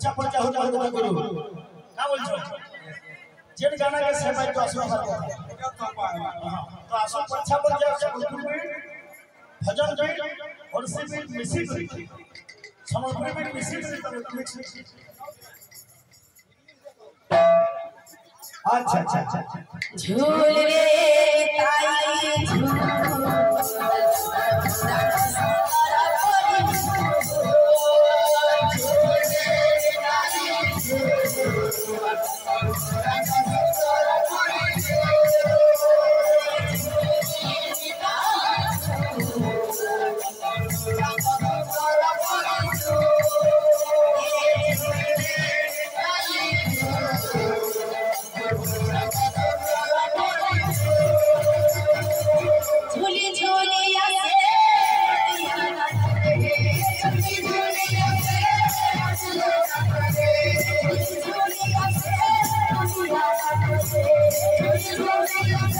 अच्छा पर्चा हो जाओ तो करो का बोल छो जेड गाना के सेवा तो आसो पर तो आसो पर्चा पर जाओ से गुरु में भजन जाए और से भी मिसी भी समग्र में मिसी भी तो मिक्स अच्छा अच्छा अच्छा झूल रे ताई Gracias.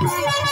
Música